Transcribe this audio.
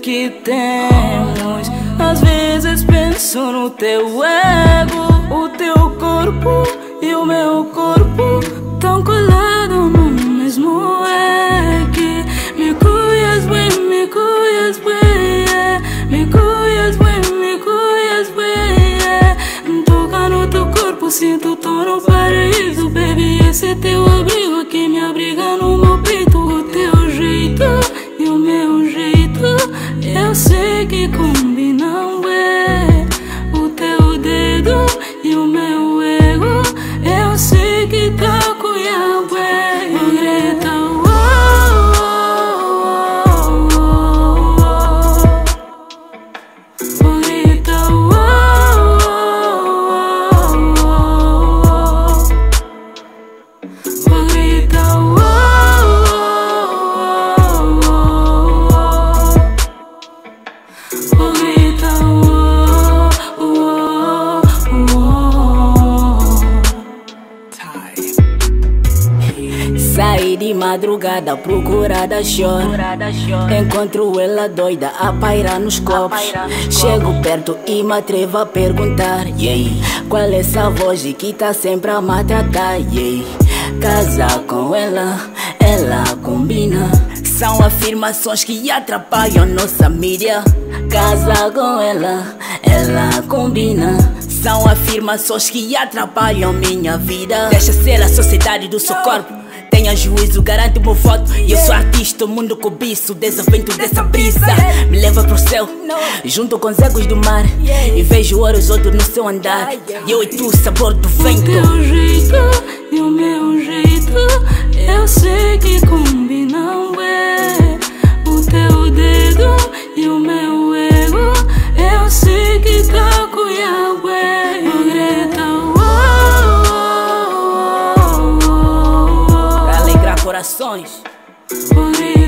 que temos. Às vezes penso no teu ego, o teu corpo e o meu corpo tão colado no mesmo é que me cuidas bem, me cuidas bem, yeah. me cuidas bem, me cuidas bem. Yeah. Toca no teu corpo, sinto tão no paraíso, baby. Esse é teu que combinam Saí de madrugada, procurada chora. Encontro ela doida a pairar nos copos. Chego perto e me atrevo a perguntar: yeah, Qual é essa voz de que tá sempre a maltratar? Yeah, casar com ela, ela combina. São afirmações que atrapalham nossa mídia. Casar com ela, ela combina. São afirmações que atrapalham minha vida. Deixa ser a sociedade do seu corpo. Tenha juízo, garante o meu voto. E eu sou artista, o mundo cobiço. Desavento dessa brisa me leva pro céu, junto com os ecos do mar. E vejo outros no seu andar. Eu e tu, sabor do vento. corações. Por